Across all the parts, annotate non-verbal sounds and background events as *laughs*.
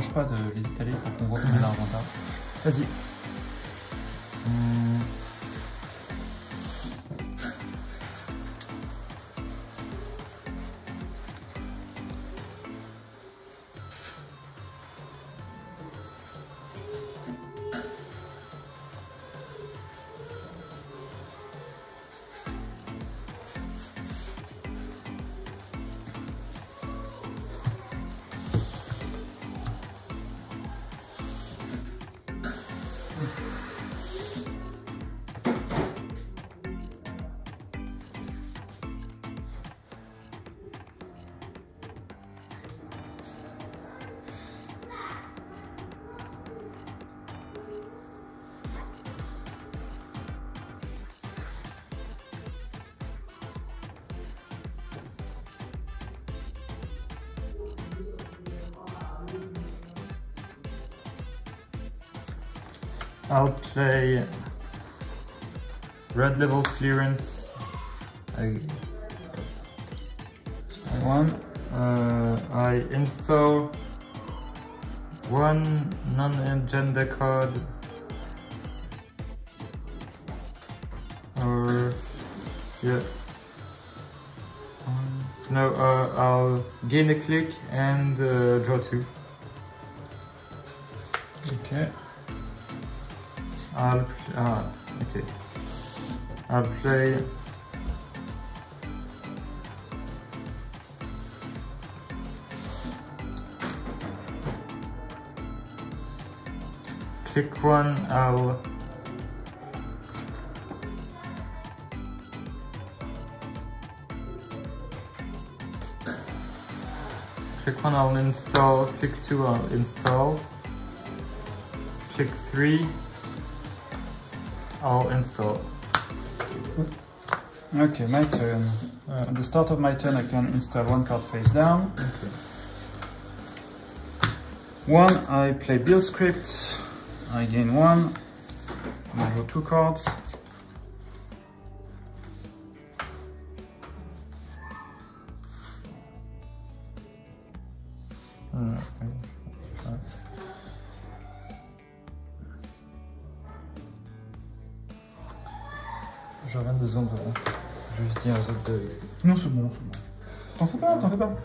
dérange pas de les étaler pour qu'on voit Mhm. d'argent t'as Vas-y. I'll play red level clearance. I, one. uh, I install one non-agenda card or yeah. Um, no, uh, I'll gain a click and uh, draw two. Ok. I'll ah, okay. I'll play click one. I'll click one. I'll install. Click two. I'll install. Click three. I'll install. Okay, my turn. Uh, at the start of my turn, I can install one card face down. Okay. One, I play build script. I gain one. I draw two cards. 啊，同学。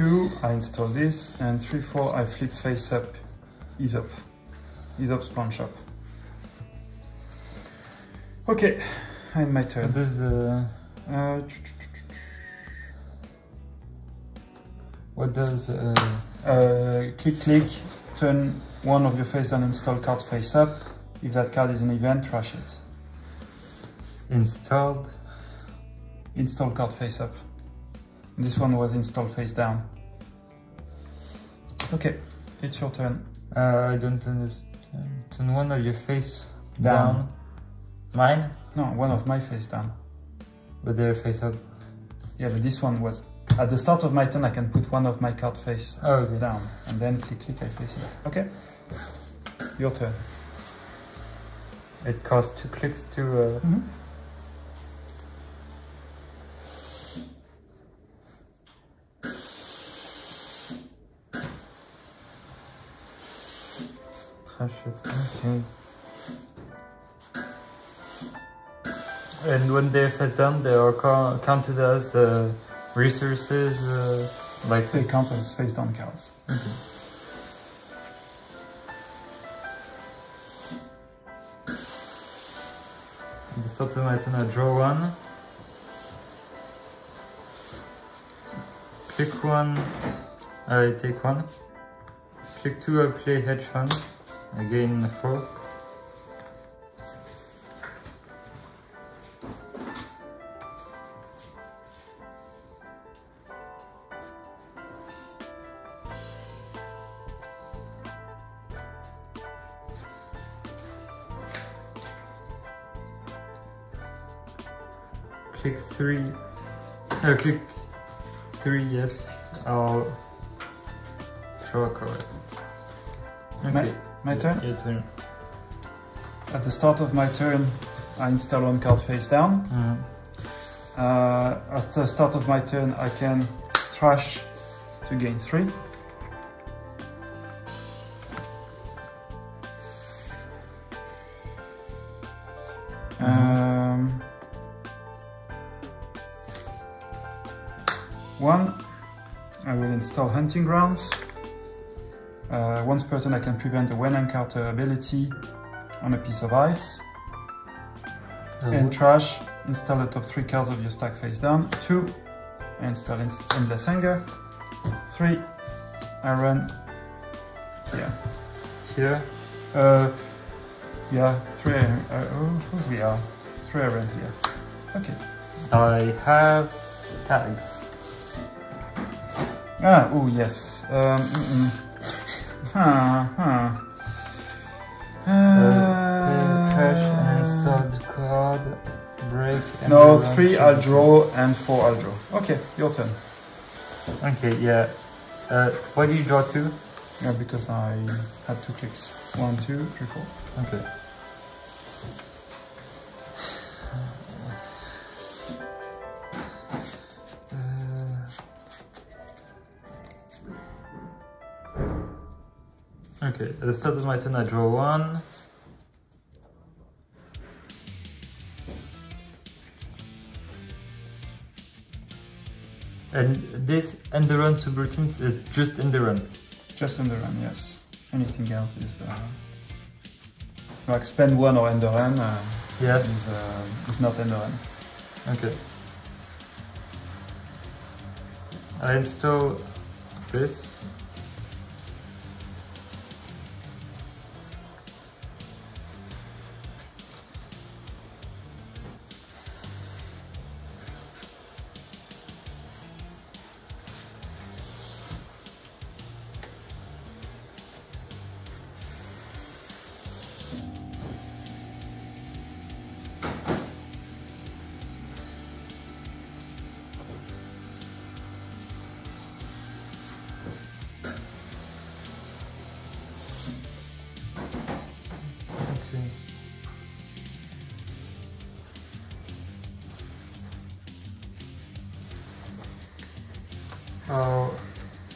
2, I install this, and 3, 4, I flip face up, is up, is up, sponge up. Okay, and my turn. This uh, uh, what does uh, uh... click click turn one of your face down install card face up. If that card is an event, trash it. Installed. Install card face up. This one was installed face down. Okay, it's your turn. Uh, I don't understand. Turn one of your face Down. down. Mine, No, one of my face down. but they're face up. Yeah, but this one was. At the start of my turn, I can put one of my card face Oh, okay. down, and then click, click, I face it. Okay, your turn. It costs two clicks to. Uh, Mhm. It. Okay. And when they're face down, they are counted as uh, resources, uh, like. They count as face down cards. Okay. At the start of my turn, I draw one. Click one. I take one. Click two, I play hedge fund. I gain turn? Your turn. At the start of my turn, I install one card face down. Mhm. Uh, at the start of my turn, I can trash to gain three. Um, one, I will install Hunting Grounds. Uh, once per turn, I can prevent a when encounter ability on a piece of ice. And trash, install the top three cards of your stack face down. Two, install inst Endless Hunger. Three, I run. Yeah. Here. Uh, yeah, three. Uh, oh, oh, yeah, three I run here. Okay. I have tags. Ah, oh yes. Um, mm -mm. Huh, huh. Uh, Uh, and sod card. Break. and No, three I'll draw and four I'll draw. Okay, your turn. Okay, yeah. Uh, why do you draw two? Yeah, because I had two clicks. One, two, three, four. Okay. Okay, at the start of my turn I draw one. And this Enderon subroutines is just Enderon. Just in the run, yes. Anything else is uh, like spend one or end the run uh, Yeah. is uh, is not end the run. Okay. I install this.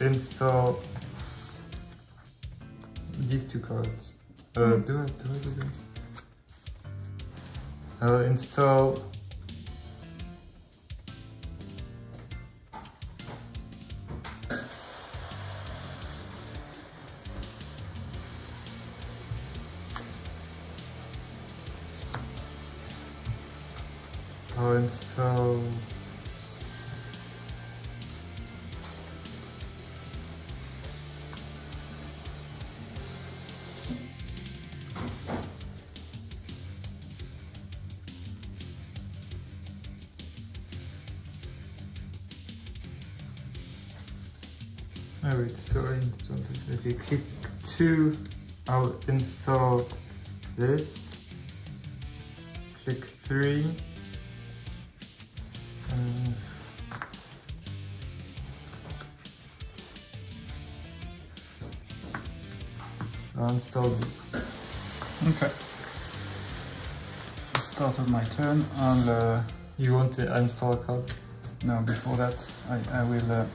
Install these two cards. Uh, do I, do I do that? I'll install it. Click two. I'll install this. Click three. And I'll install this. Okay. Start of my turn. I'll uh, You want to install a card? no before that I, I will uh,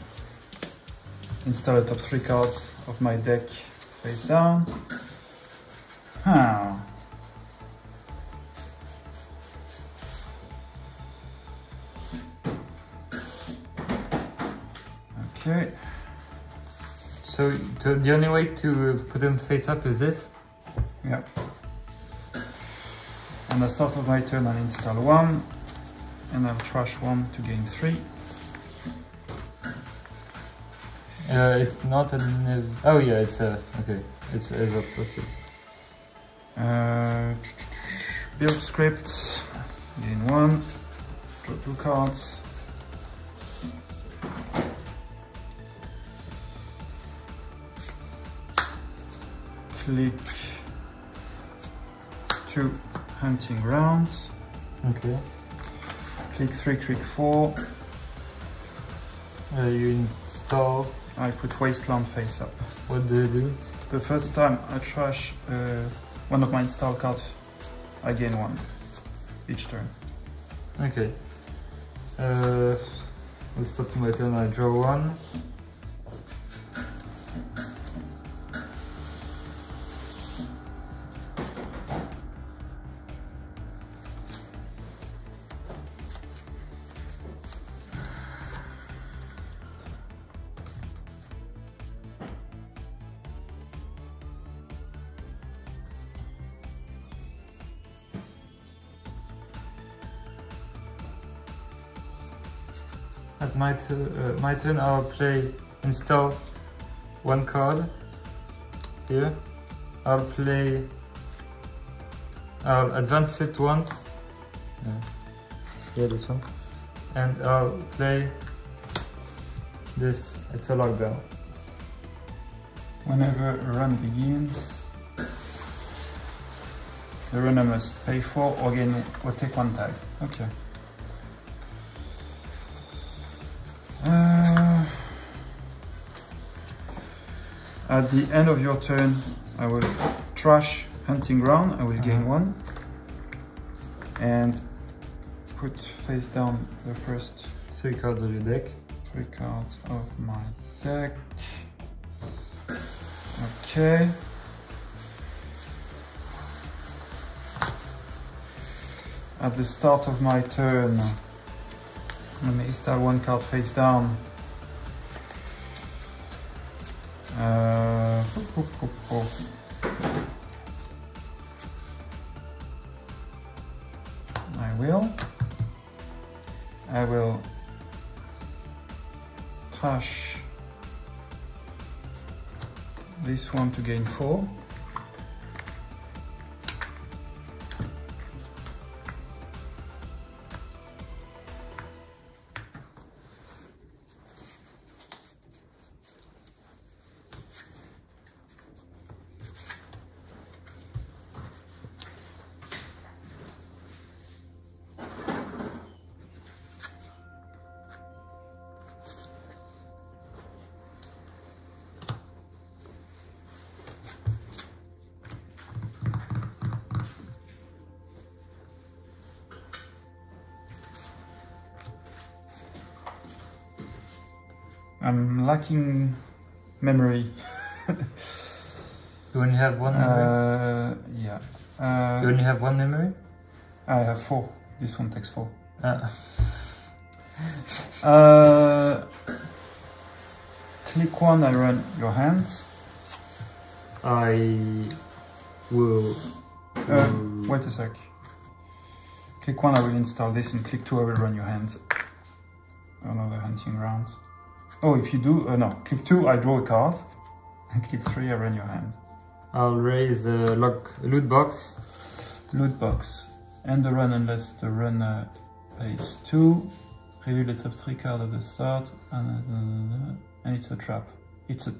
install the top three cards of my deck face down. Huh. Okay. So the only way to put them face up is this? Yeah. On the start of my turn, I'll install one, and I'll trash one to gain three. Uh, it's not an. Oh yeah, it's a. Okay, it's as of okay. Uh, build script, gain one, draw two cards. Click two hunting grounds. Okay. Click three, click four. Uh, you install. I put wasteland face up. What do you do? The first time I trash uh, one of my install cards, I gain one each turn. Okay. Uh, let's stop my turn. I draw one. My, uh, my turn, I'll play install one card here. I'll play. I'll advance it once. Yeah, yeah this one. And I'll play this. It's a lockdown. Whenever a run begins, the runner must pay four or gain or take one tag. Okay. At the end of your turn, I will trash hunting ground. I will gain Uh-huh. one, and put face down the first Three cards of your deck. three cards of my deck. Okay. At the start of my turn, let me install one card face down. Uh. I will. I will trash this one to gain four. I'm lacking memory. You only have one memory. Uh, yeah. Uh, you only have one memory. I have four. This one takes four. Ah. *laughs* Uh, click one, I run your hands. I will. Uh, wait a sec. Click one, I will install this, and click two, I will run your hands. Another hunting ground. Oh, if you do, uh, no. Click two, I draw a card. And *laughs* click three, I run your hand. I'll raise a lock loot box. Loot box. End the run unless the runner pays two. Reveal the top three card of the start. And, and it's a trap. It's a.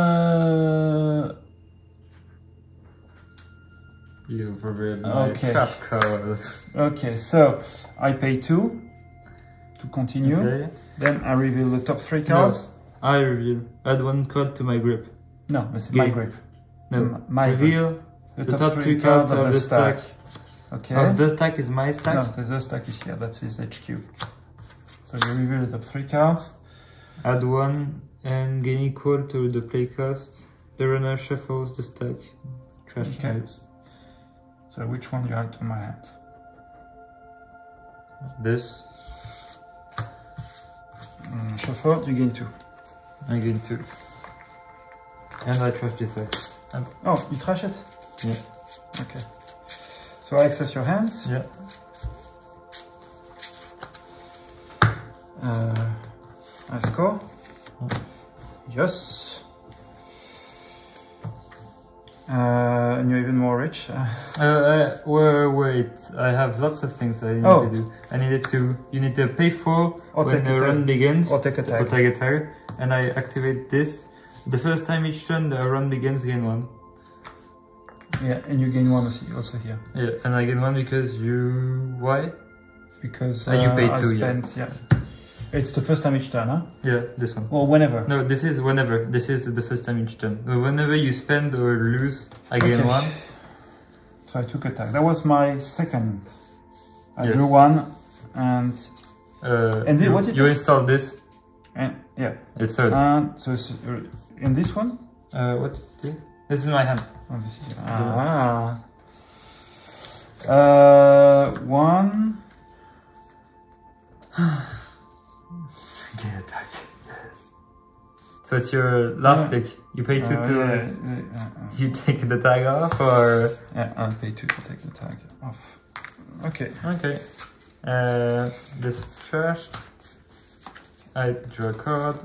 Uh, You've revealed my Okay. trap card. okay, so I pay two to continue. Okay. Then I reveal the top three cards. I reveal. Add one card to my grip. No, that's my grip. No. My reveal The, the top three cards of the stack. Okay. Of the stack is my stack. No, the the stack is here. That's his HQ. So you reveal the top three cards. Add one and gain equal to the play cost. The runner shuffles the stack. Trash Okay. cards. So which one you add to my hand? This. Mm, shuffle, you gain two. I gain two. And I trash this stack. Oh, you trash it? Yeah. Okay. So I access your hands. Yeah. Uh, I score. Yes. Uh, and you're even more rich. Uh, Uh, uh, wait, I have lots of things I need Oh. to do. I needed to, you need to pay for or when the run begins. Or take a to tag. tag a tag, and I activate this. The first time each turn the run begins, gain one. Yeah, and you gain one also- here. Yeah, and I gain one because you. Why? Because Ah, you uh, pay I two, yeah. yeah. It's the first time each turn, huh? Yeah, this one. Or whenever. No, this is whenever. This is the first time each turn. Uh, Whenever you spend or lose, I gain Okay. one. So I took a tag. That was my second. I Yes. drew one, and Uh, And the- you, what is you this? install this. and yeah, A third. and so it's, uh, in this one. Uh, what is this? This is my hand. Oh, this is ah. Uh, one. *sighs* *sighs* So it's your last Yeah. click. You pay two Uh, to. yeah, yeah, You take the tag off, or yeah, I'll pay two to take the tag off. Okay. okay. Uh, this is trash. I draw a card.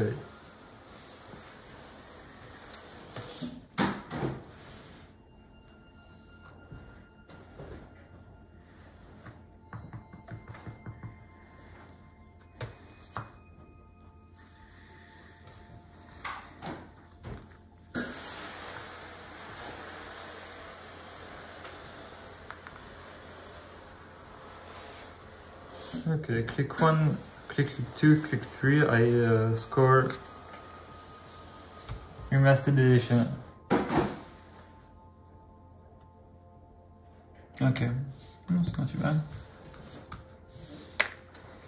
Okay. Click one, click two, click three, I uh, score remastered edition. Okay. That's not too bad.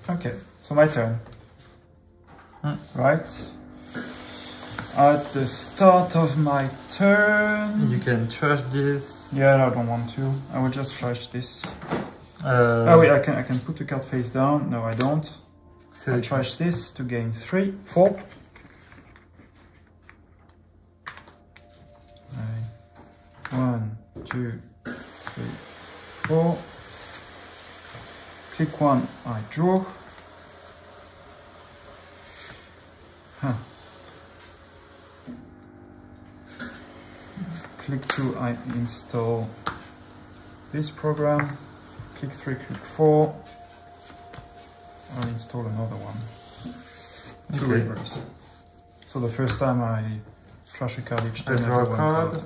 Okay, so my turn. Hmm. Right. At the start of my turn. You can trash this. Yeah, no, I don't want to. I will just trash this. Uh, oh wait, I can I can put the card face down. No, I don't. So I trash this to gain three, four. Nine. One, two, three, four. Click one, I draw. Huh. Click two, I install this program. Click three, click four. I'll install another one. Two Okay. reverse. So the first time I trash a card each I time. draw a card.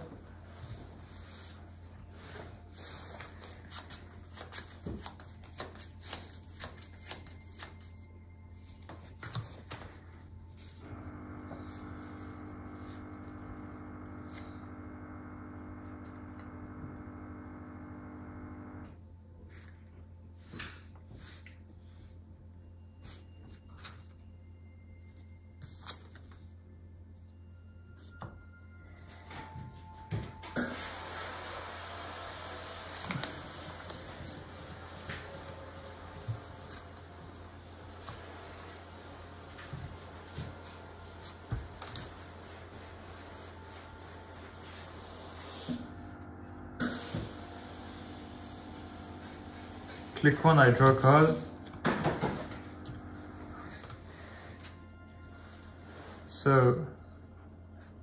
Click one, I draw card. So,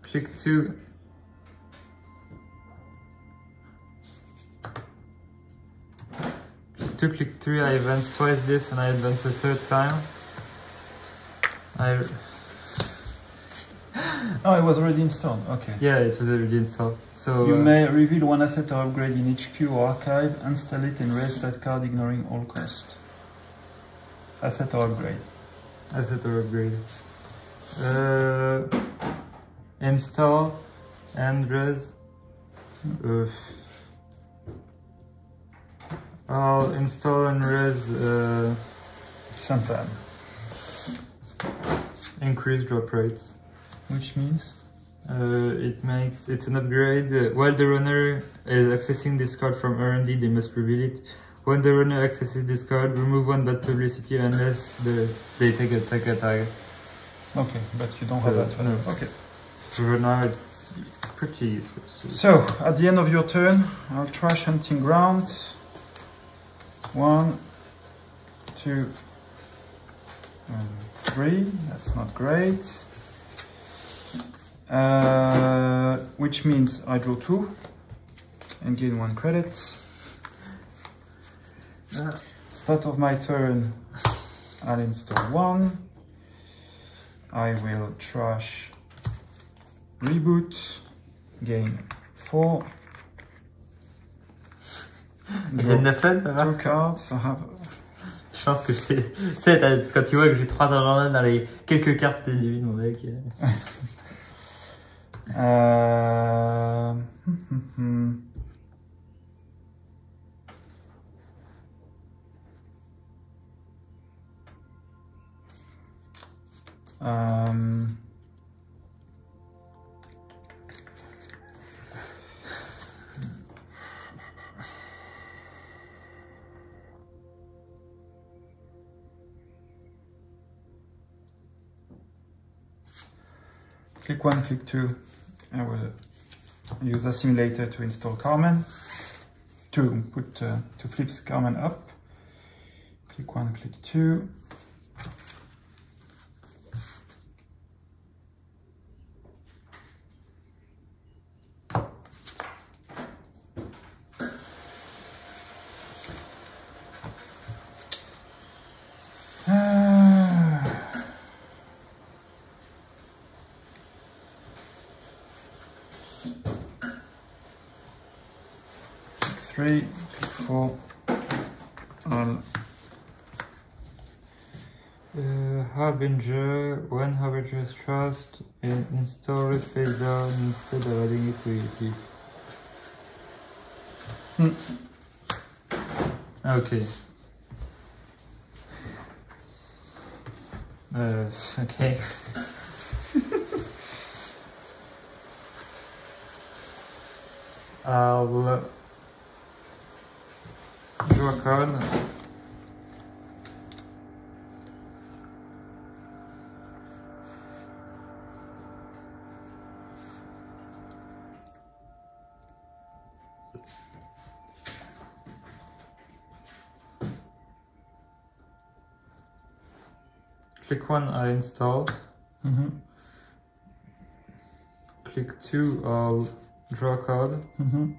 click two. Click two, click three, I advance twice this and I advance a third time. I, Oh, it was already installed. Okay. yeah, it was already installed. So, You uh, may reveal one asset or upgrade in HQ or archive, install it and raise that card ignoring all cost. Asset or upgrade. Asset or upgrade. Uh, install and res. Uh, I'll install and res uh, Sansan. increase drop rates. Which means Uh, it makes it's an upgrade. Uh, while the runner is accessing this card from R&D, they must reveal it. When the runner accesses this card, remove one bad publicity unless the, they take a take a tag. Okay, but you don't have Uh, that. no. Okay. So for now it's pretty useless. So, at the end of your turn, I'll trash hunting ground. One, two, and three. That's not great. Uh, which means I draw two and gain one credit. Ah. Start of my turn, I'll install one. I will trash reboot, gain four. Draw de la ça va two cards. I have Je pense que j'ai... *laughs* Tu sais, quand tu vois que j'ai trois journal dans les quelques cartes du mon deck. *laughs* euh. Uh, um, Click 1, click 2, I will use a simulator to install Carmen, to put, uh, to flip Carmen up, click 1, click 2, is trust, and install it face down instead of adding it to key. Hmm. Okay. Uh, *laughs* okay. *laughs* I'll Click one, I install. Mhm, Click two, I'll draw a card. mhm.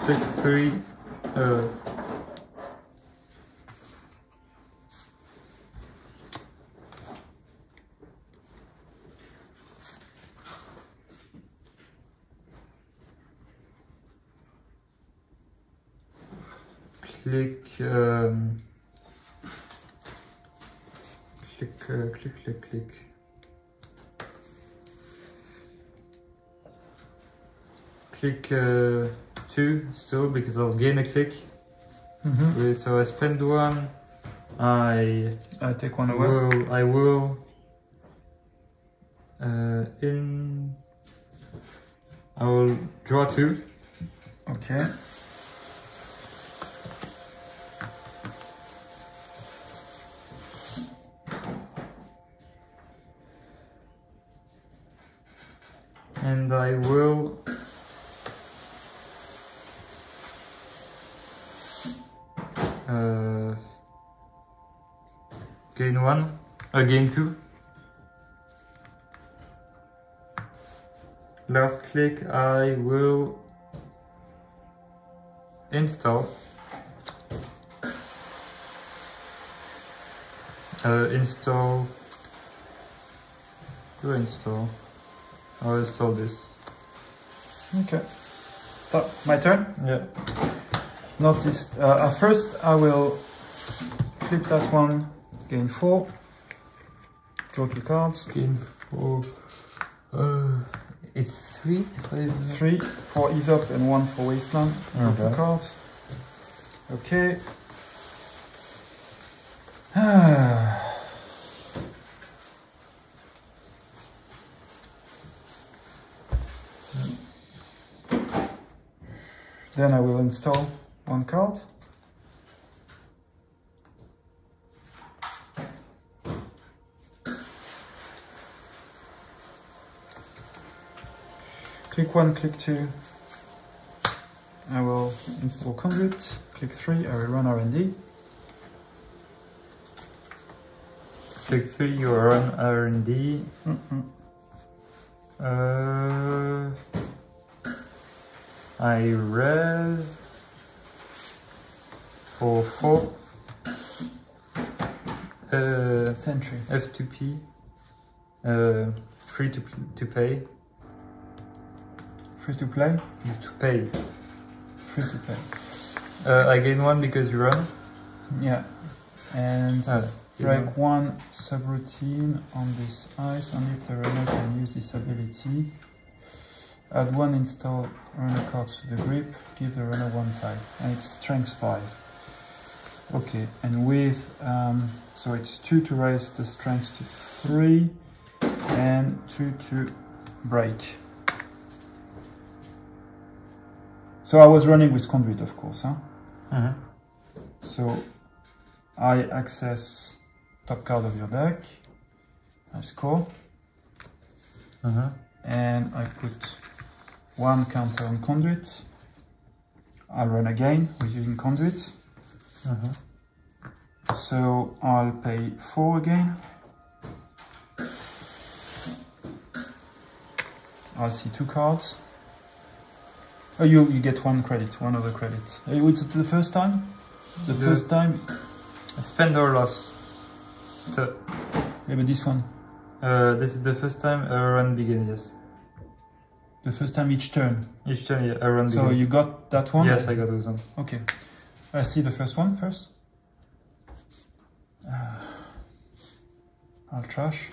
Click three, uh, click, um, click, uh, click, click, click. Click uh, two still because I'll gain a click. Mhm. So I spend one. I I take one away. will. I will. Uh, in. I will draw two. Okay. And I will uh, gain one, uh, gain two. Last click, I will install. Uh, install. Do install. I'll install this. Okay. Stop. My turn. Yeah. Notice. Uh, at first, I will flip that one. Gain four. Draw two cards. Skin for. Uh, it's three? Five? Three for ease up and one for wasteland. Draw two cards. Okay. Then I will install one card. Click one, click two. I will install conduit. Click three, I will run R&D. Click three, you run R&D. Mm -mm. Uh, I res for four. Uh, Sentry. F2P. Uh, free to to pay. Free to play? To pay. Free to play. Uh, I gain one because you run. Yeah. And Uh, break run. one subroutine on this ice only if the runner can use this ability. Add one install runner cards to the grip, give the runner one type. And it's strength 5. Okay, and with, um, so it's 2 to raise the strength to 3 and 2 to break. So I was running with conduit, of course. Huh? Mhm. So I access top card of your deck, I score, Mhm. and I put one counter on conduit. I run again using conduit, Mhm. so I'll pay four again. I'll see two cards. Oh, you, you get one credit, one other credit. Uh, It's the first time? The The- first time? Spend or loss. So Yeah, but this one. uh, this is the first time a run begins. Yes. The first time each turn. Each turn yeah, a run begins. So you got that one? Yes, I got those one. Okay. I see the first one first. Uh, I'll trash.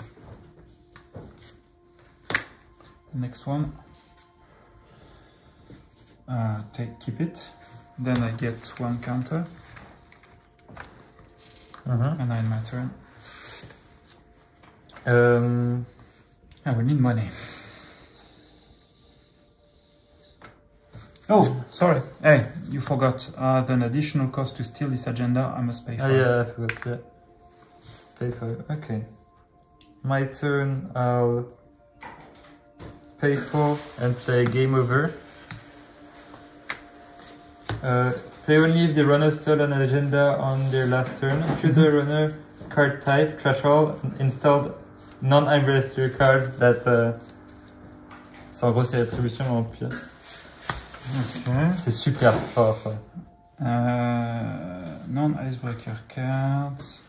Next one. Uh, take keep it. Then I get one counter, Mhm. and I end my turn. Um, I will need money. Oh, sorry. Hey, you forgot. Uh, the additional cost to steal this agenda, I must pay for. oh yeah, I forgot. Yeah. Pay for it. Okay. My turn. I'll pay for and play game over. Uh, play only if the runner stole an agenda on their last turn. Choose a runner card type, trash all, installed non-adversary cards that. Uh... C'est en gros c'est l'attribution. Okay. C'est super fort ça. Uh, non-icebreaker cards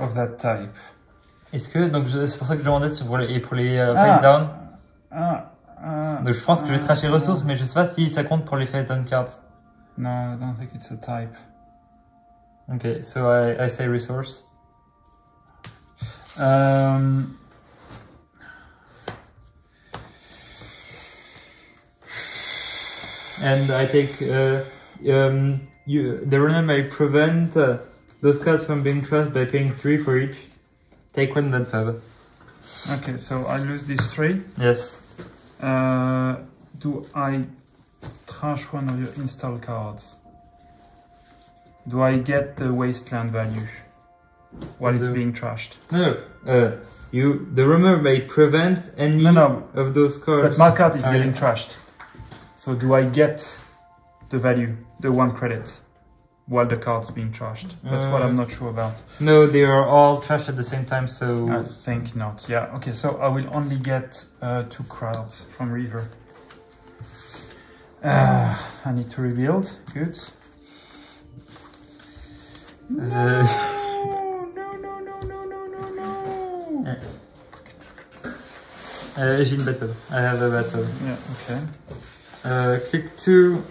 of that type. Est-ce que donc c'est pour ça que je demandais pour les, pour les euh, Ah. face down. Ah, ah. Donc je pense que je vais tracher ressources, mais je sais pas si ça compte pour les face down cards. No, I don't think it's a type. Ok, so I, I say resource. Um, And I think uh, um, you the runner may prevent uh, those cards from being trashed by paying three for each. Take one then five. okay, so I lose these three. Yes. Uh, do I trash one of your install cards? Do I get the wasteland value while it's being trashed? No. Uh, you the rumor may prevent any No, no. of those cards. But my card is Ah, getting trashed. So do I get the value, the one credit, while the card's being trashed? That's what Uh, I'm not sure about. No, they are all trashed at the same time. So I think not. Yeah. Okay. So I will only get uh, two cards from River. Uh, I need to rebuild. Good. Uh, no, no, no, no, no, no, no. uh, une battle. I have a battle. Yeah. Okay. Uh, click two.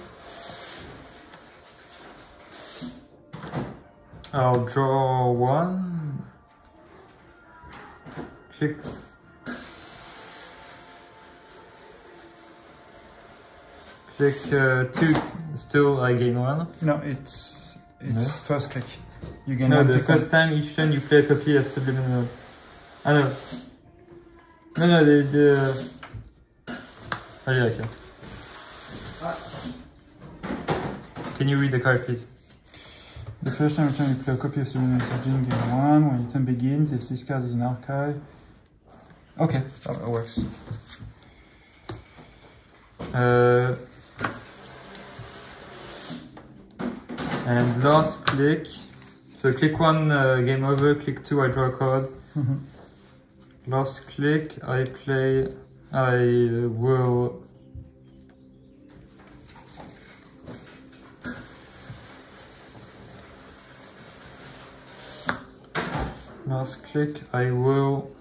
I'll draw one. Click. Click uh, two. Still, I gain one. No, it's it's first click. You gain No, one the first time each turn you play a copy of Subliminal. Ah no. No, no, the. the... Oh yeah, okay. Can you read the card, please? The first time return you play a copy of Serenity Jin game one. When your turn begins, if this card is in archive. Okay, that works. Uh, and last click. So click one, uh, game over. Click two, I draw a card. Mhm. Last click, I play. I uh, will. Last click, I will.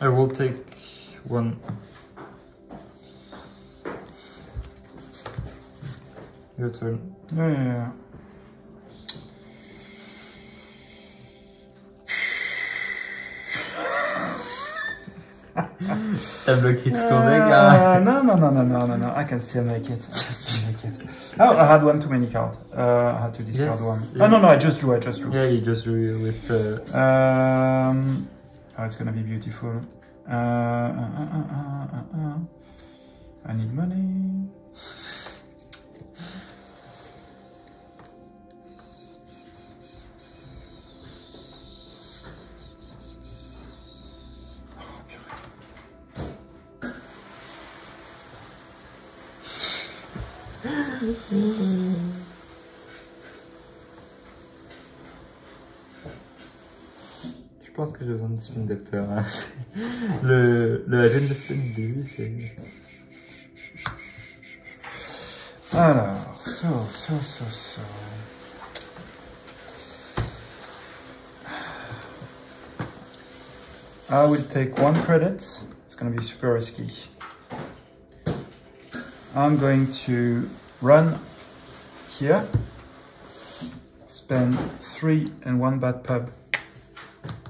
I will take one. Your turn. Yeah, yeah, yeah. T'as bloqué tout ton Uh, no, no, no, no, no, no, no. I can still make it. Just make it. *laughs* Oh, I had one too many cards. Uh, I had to discard Yes, one. yeah. Oh, no, no, I just drew, I just drew. Yeah, you just drew with uh, Um, oh, it's gonna be beautiful. Uh, uh, uh, uh, uh, uh. I need money. Je pense que j'ai besoin de spin doctor. hein. *laughs* le, le agent de spin du début, c'est. Alors, so, so, so, so. I will take one credit. It's going to be super risky. I'm going to run here, spend three and one bad pub.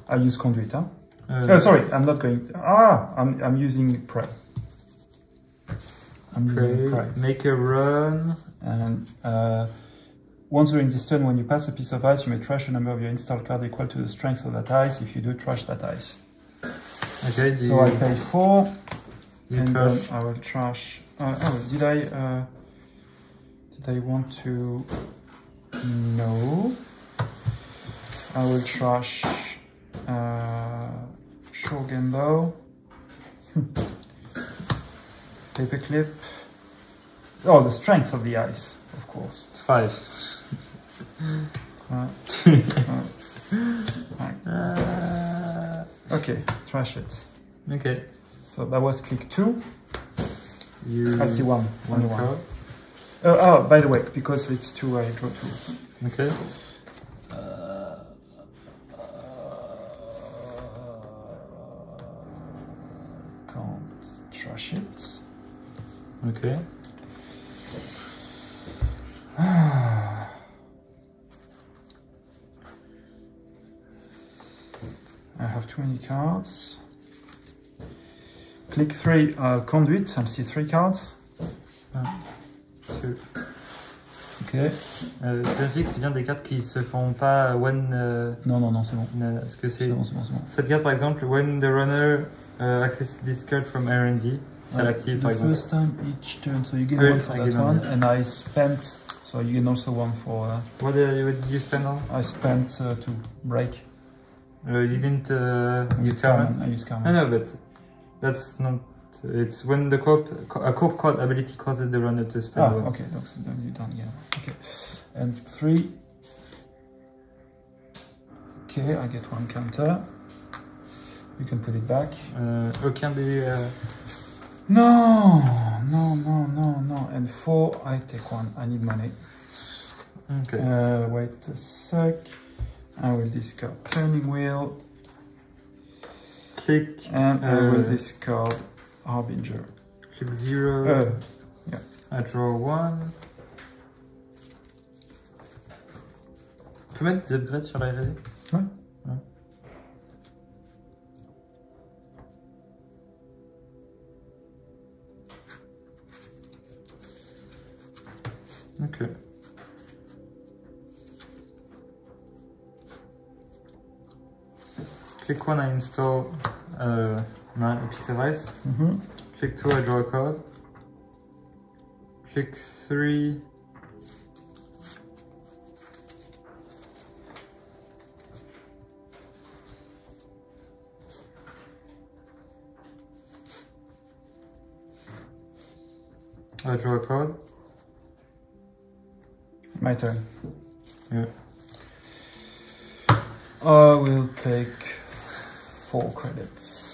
I use conduit, huh? Euh, Oh, sorry, I'm not going. ah, I'm, I'm using prey. I'm using pray, prey. make a run. And uh, once during this turn, when you pass a piece of ice, you may trash a number of your installed card equal to the strength of that ice. If you do, trash that ice. Okay, So I pay four, and then I will trash. Uh, oh, did I? I want to? know I will trash. Uh, Shogembo. *laughs* Paperclip. Oh, the strength of the ice, of course. Five. *laughs* Okay, trash it. okay. So that was click two. You. I see one, one one. Uh, oh, by the way, because it's two, I draw two. Okay. Can't trash it. Okay. *sighs* I have too many cards. Click three, uh, conduit. I see three cards. Okay. Euh, vérifie que c'est bien des cartes qui se font pas when. euh, Non, non, non, c'est bon. na- Parce que C'est bon, bon, bon. Cette carte par exemple, when the runner uh, accesses this card from R&D, ça Uh, l'active the par exemple. first time each turn, so you get Oui, one for I that one, and I spent, so you get also one for. Uh, What did, what did you spend on? I spent uh, to break. Uh, you didn't uh, I use Carmen? Carmen. I use No, Carmen. no, but that's not. It's when the corp, a corp card ability causes the runner to spend Ah, one. okay, donc then you don't get Okay, and three. Okay, I get one counter. You can put it back. Euh, can be... euh, No, no, no, no, no. And four, I take one. I need money. Ok. Uh, wait a sec. I will discard turning wheel, Click, and I will Uh, discard harbinger. click zero. Uh, I draw one. Tu peux mettre des upgrades sur la R&D Ouais. Ouais. Okay. Click one, I install uh, my piece of ice. Mm-hmm. Click two, I draw a card. Click three. I draw a card. My turn. Yeah. I will take four credits.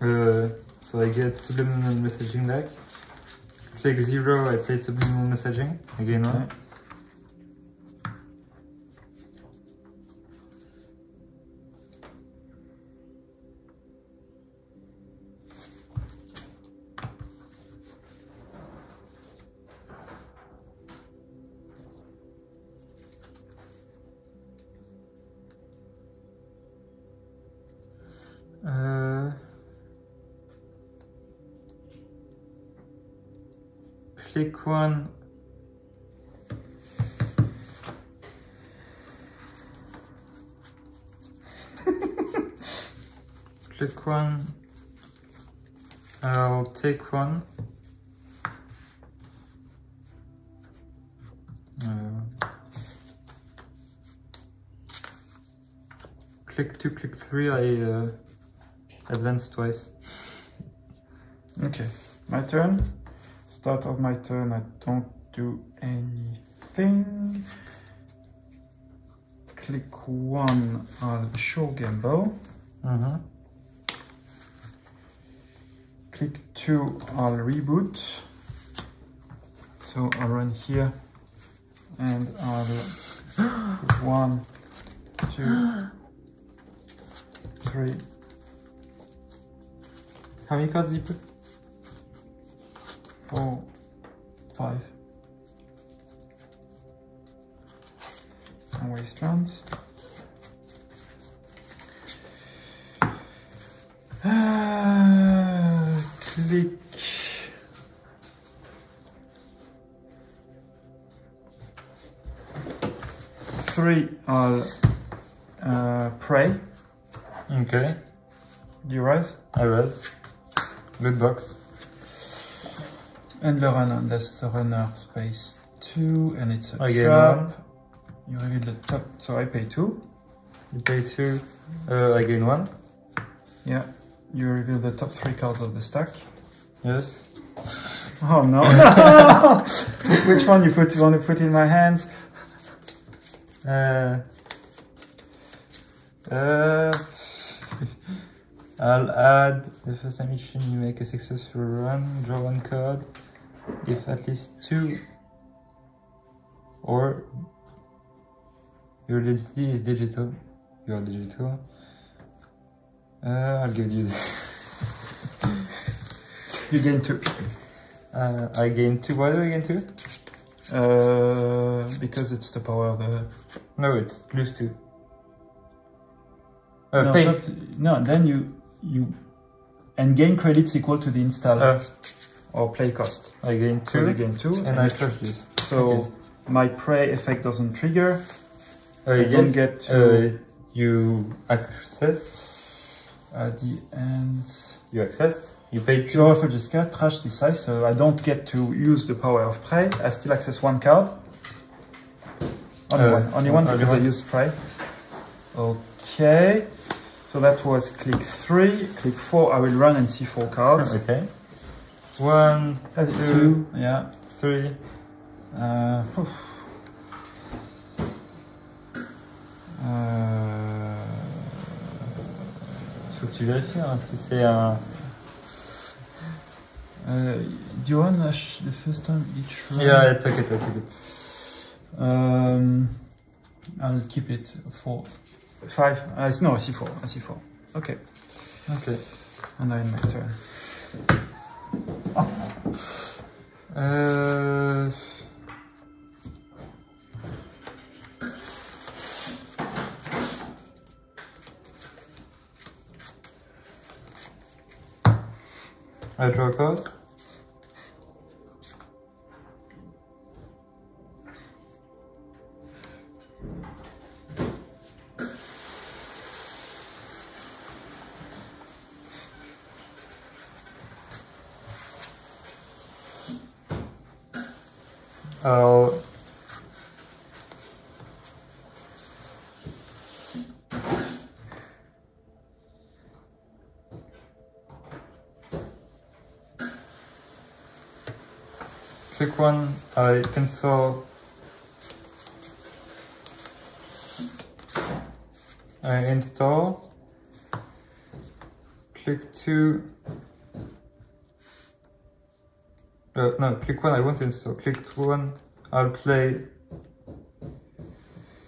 So I get subliminal messaging back. Click zero, I play subliminal messaging. Again one. Click one. I'll take one. Uh, click two, click three. I uh, advance twice. Okay, my turn. Start of my turn, I don't do anything. Click one, I'll Sure Gamble. Mm-hmm. Click two, I'll reboot. So I'll run here and I'll *gasps* one, two, *gasps* three. Did you put? four, five. And wastelands. Ah, *sighs* click. Three, I'll uh, prey. Okay. Do you rise? I res. Good box. And the runner, that's the runner space two, and it's a Again, trap. You reveal the top, so I pay two. You pay two. Uh, I gain one. Yeah, you reveal the top three cards of the stack. Yes. Oh no! *laughs* Which one you put? You want to put in my hands? Uh, uh, I'll add the first time each time you make a successful run, draw one card. If at least two or your identity is digital, you are digital. Uh, I'll give you this. You gain two. Uh, I gain two. Why do I gain two? Uh, because it's the power of the. No, it's lose two. Uh, no, paste. not- no, then you you and gain credits equal to the install Uh, or play cost. I gain So you two, gain two, and I trust this. so okay. my prey effect doesn't trigger. Uh, I you don't get, get to uh, you access, at the end. you access, you pay two. Draw for this card, trash this size, so I don't get to use the power of prey. I still access one card. Only Uh, one, only one because I use prey. Okay, so that was click three. Click four, I will run and see four cards. *laughs* Okay. One, Uh, Two. two, yeah. three. Uh. Euh, Faut que tu vérifies hein, si c'est un. Uh, do you want sh- the first time each round? Yeah, I took it, I took it. Um, I'll keep it for five. Uh, no, I see four. I see four. Okay, Okay. and then my turn. Euh... I draw a card. One, I cancel I install click two uh, no, click one, I want to install. Click one, I'll play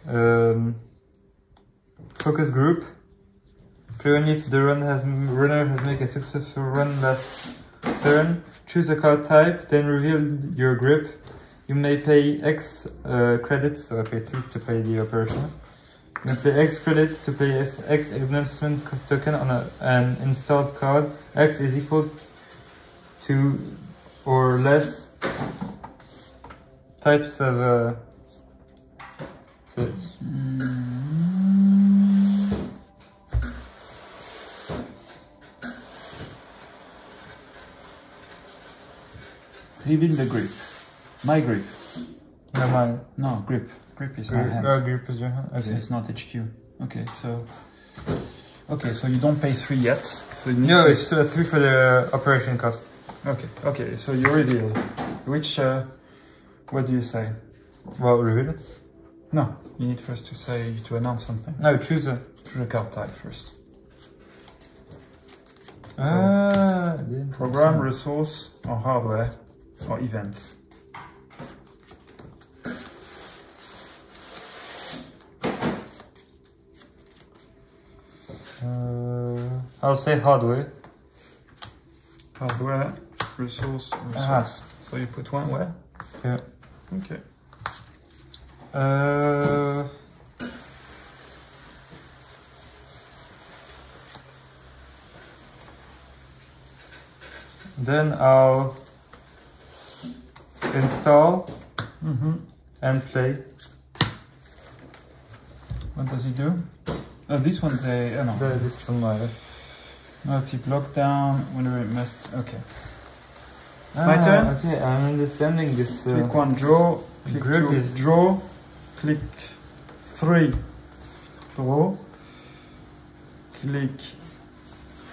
um, focus group. Play only if the run has runner has made a successful run last turn. Choose a card type, then reveal your grip. You may pay X uh, credits, pay 3 to pay the operation. You may pay X credits to pay X, X acknowledgement token on a, an installed card. X is equal to or less types of uh, Reveal the grip. My grip. no mine. No, grip. Grip is my Grip, hand. oh, grip is your hand. So Okay. it's not HQ. Okay, so okay, so you don't pay three yet. So No, it's uh, three for the operation cost. okay. Okay, so you reveal. Which uh, what do you say? Well, reveal. it. No, you need first to say to announce something. No, choose a. Choose a card type first. Ah, Program, resource, or hardware, or events. Uh, I'll say hardware. Hardware, resource, resource. So you put one where? Yeah. Okay. Uh, then I'll install Mm-hmm. and play. What does it do? Oh, this one's a oh, no. The, this is on my. Multi lockdown. Whenever it must. Okay. My Ah, turn? Okay, I'm understanding this. Uh, Click one, draw. Click grip two, is- draw. Click three, draw. Click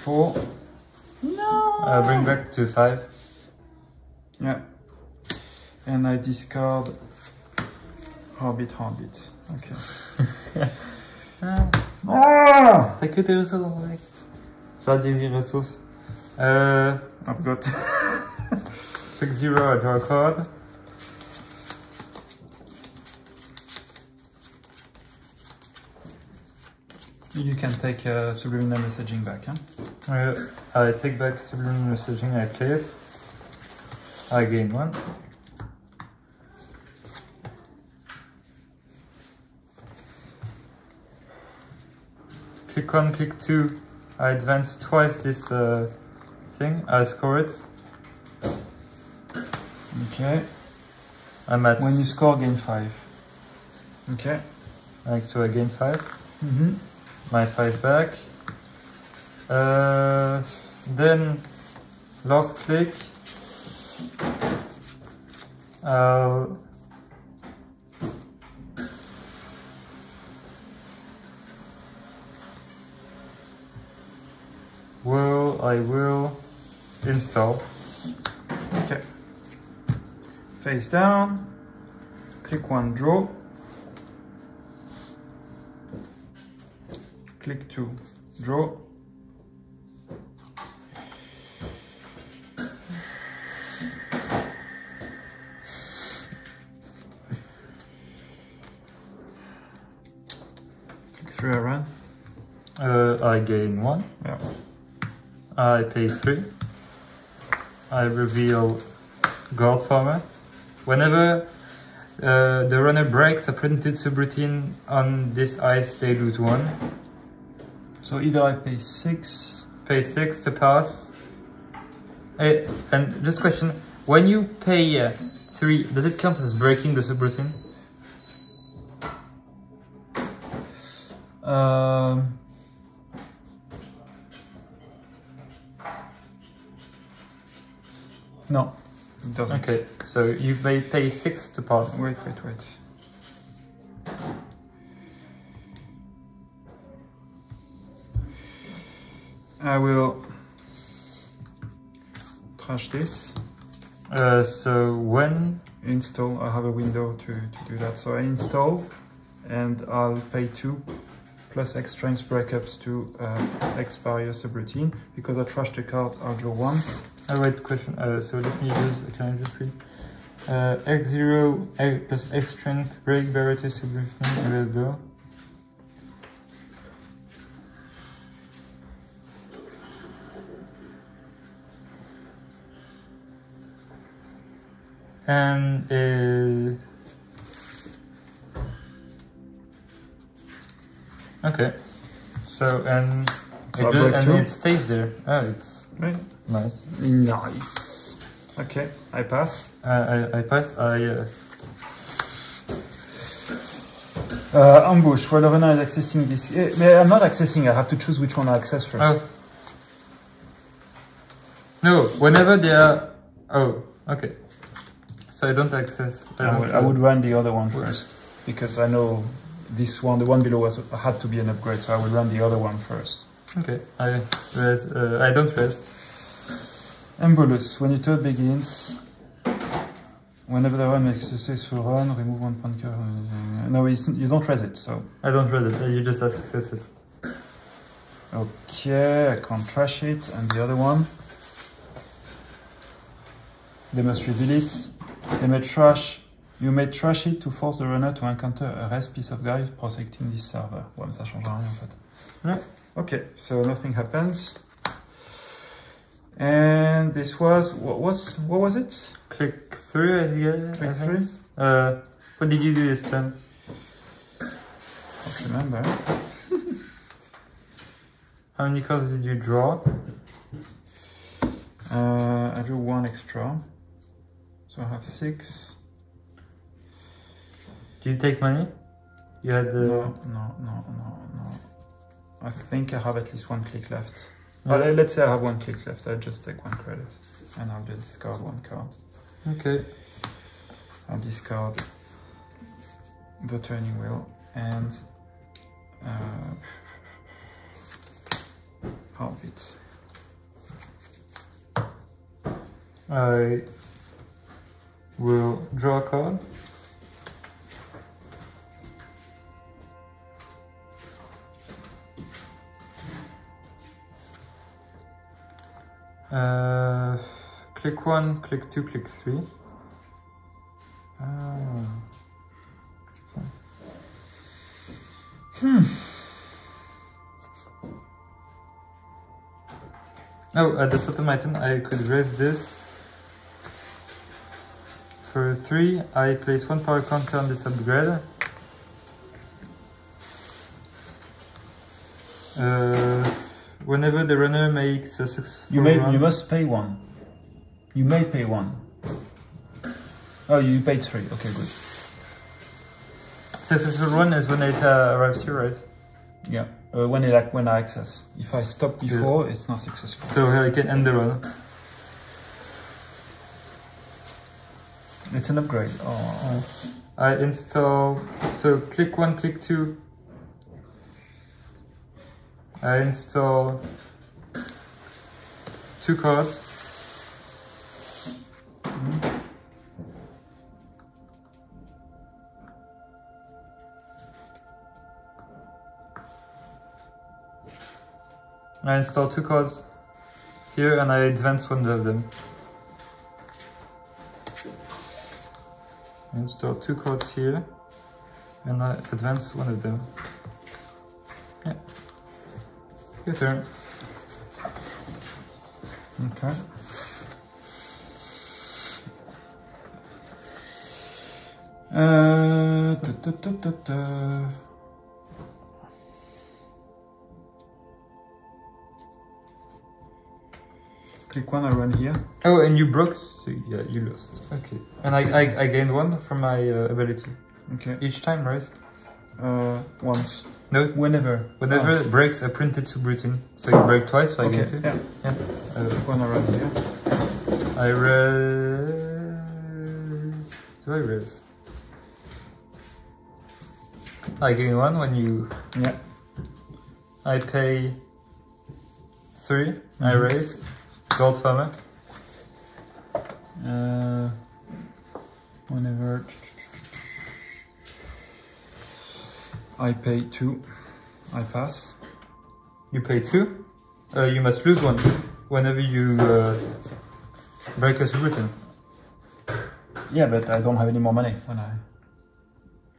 four. No. uh, bring back to five. Yeah. And I discard Heartbeat, Heartbeat. Okay. Ah, *laughs* Ah! T'as que tes ressources deck. J'aurais dit les ressources. Euh, I've got. *laughs* click zero, I draw a card. you can take uh, subliminal messaging back. Huh? Uh, I take back subliminal messaging, I play it. I gain one. Click one, click two. I advance twice this uh, thing. I score it. Okay. I'm at. When you score, gain five. Okay. Like so, I gain five. Mm-hmm. my five back. Uh, then last click. I'll will I will install. Okay. Face down. Click one, draw. Click two, draw. Click three, I run. Uh, I gain one. Yeah. I pay three. I reveal gold farmer. Whenever uh, the runner breaks a printed subroutine on this ice, they lose one. So either I pay six. Pay six to pass. Hey, and just question: When you pay uh, three, does it count as breaking the subroutine? Um, No, it doesn't. Okay, so you may pay 6 to pass... Wait, wait, wait. I will trash this. Uh, so when? Install, I have a window to, to do that. So I install and I'll pay 2 plus exchange breakups to uh, X various subroutine because I trashed the card, I'll draw 1. All right, question. Uh, so let me use a calendar tree. Uh, X0 X plus X strength break variety will available. And uh, Okay. So and, it, and it stays there. Oh, it's right nice. Nice. Okay, I pass. I I, I passed. I uh, Uh, ambush, while runner is accessing this. eh, but I'm not accessing, I have to choose which one I access first. Oh. No, whenever they are. Oh, okay. So I don't access. I, I, don't, would, I would run the other one first because I know this one, the one below, was had to be an upgrade, so I would run the other one first. Okay, I res. Uh, I don't res. Embolus, when your turn begins, whenever the run makes a successful run, remove one point card. No, you don't res it, so. I don't res it. You just access it. Okay, I can't trash it. And the other one, they must reveal it. They may trash. You may trash it to force the runner to encounter a rest piece of guide protecting this server. Ouais, mais ça change rien en fait. Ouais. Okay, so nothing happens. And this was what was what was it? Click through. Click I think. three. Uh, what did you do this time? Can't remember. *laughs* How many cards did you draw? Uh, I drew one extra, so I have six. Did you take money? You had. Uh, No, no, no, no, no. I think I have at least one click left. Let's say I have one click left. I'll just take one credit, and I'll just discard one card. Okay. I'll discard the turning wheel and uh, half it. I will draw a card. Uh, click one, click two, click three. Ah. Oh, at the bottom item, I could raise this. For three, I place one power counter on this upgrade. Whenever the runner makes a successful You may run, you must pay one. You may pay one. Oh, you paid three. Okay, good. successful run is when it uh, arrives here, right? Yeah. Uh, when it when I access. If I stop before, it's not successful. So here I can end the run. It's an upgrade. Oh. I install. So click one, click two. I install two cards. I mhm. install two cards here and I advance one of them. I install two cards here and I advance one of them. Your turn. Okay. Uh, tu, tu, tu. click one, I run here. Oh, and you broke, so yeah, you lost. Okay. And I, I, I gained one from my uh, ability. Okay. Each time, right? Uh, once. No, Whenever. whenever it breaks a printed subroutine. So you break twice, so I okay. gain two. Yeah. Yeah. Uh, one, I run here. I raise. Do I raise? I gain one when you. Yeah. I pay three. I Mhm. raise. Gold farmer. Uh, whenever. I pay two. I pass. You pay two. Uh, you must lose one whenever you uh, break a subroutine. Yeah, but I don't have any more money when I.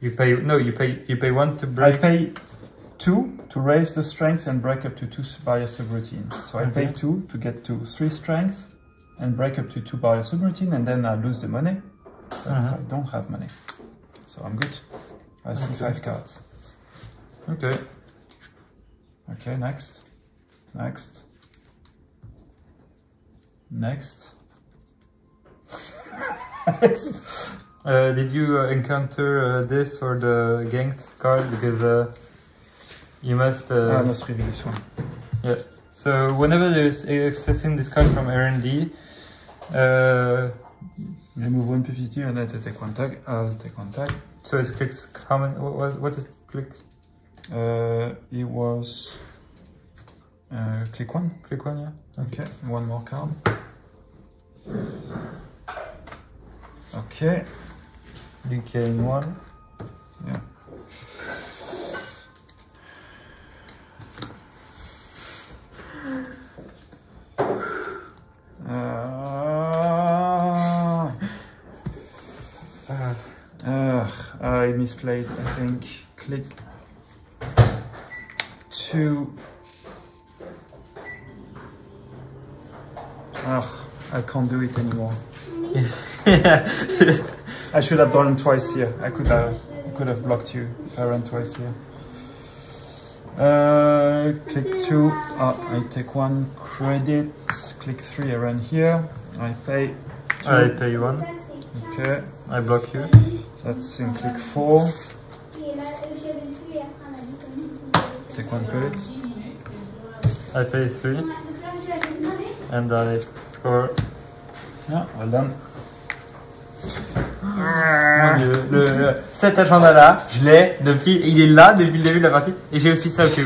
You pay no. You pay you pay one to break. I pay two to raise the strength and break up to two by a subroutine. So I pay two to get to three strength and break up to two by a subroutine, and then I lose the money. But Uh-huh. I don't have money, so I'm good. I see Okay. five cards. Okay. Okay, next, next, next. next. *laughs* Uh, did you uh, encounter uh, this or the ganked card? Because uh, you must. Uh, I must reveal this one. Yeah. So whenever there's accessing this card from R&D, uh, Remove one PPT and then I take one tag. I'll take one tag. so it clicks how many? What, what is click? Uh, it was uh, click one. Click one, yeah. Okay, one more card. Okay, You gain one. yeah. Uh, uh, I misplayed, I think. Click two. Ugh, I can't do it anymore. *laughs* I should have done it twice here. I could have, I could have blocked you if I ran twice here. Uh, click two. Ah, I take one credit. Click three. I run here. I pay two. I pay one. Okay, I block you. that's in click four. I pay three, and I score. Yeah, well done. Mon dieu, le, le- cet agenda là, je l'ai depuis, il est là depuis le début de la partie, et j'ai aussi ça au cas